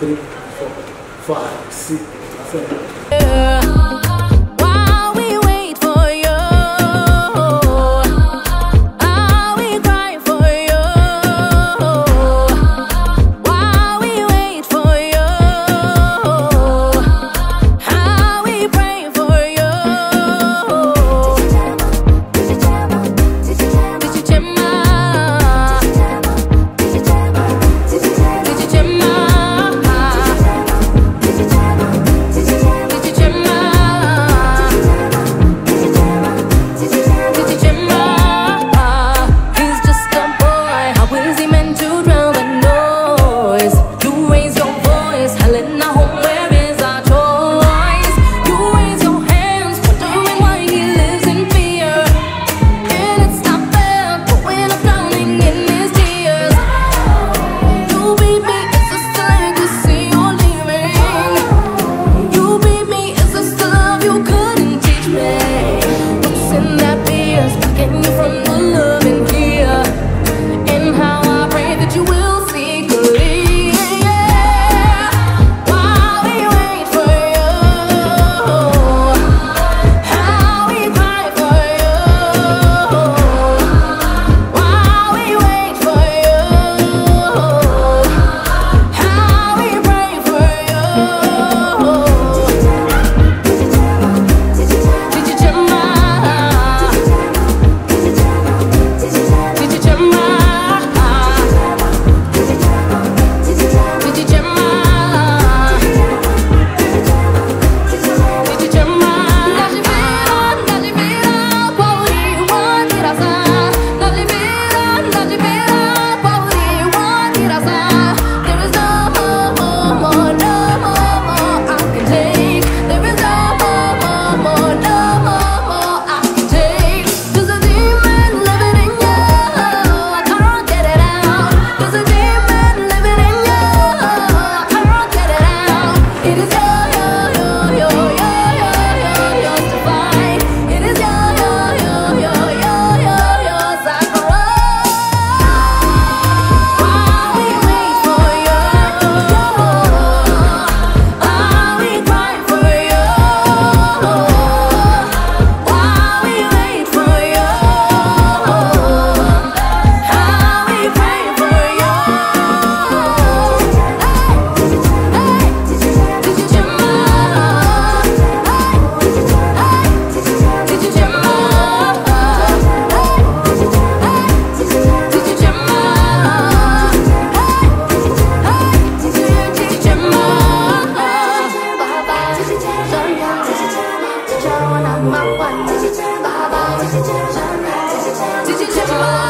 three, four, five, six, seven. one 姐妈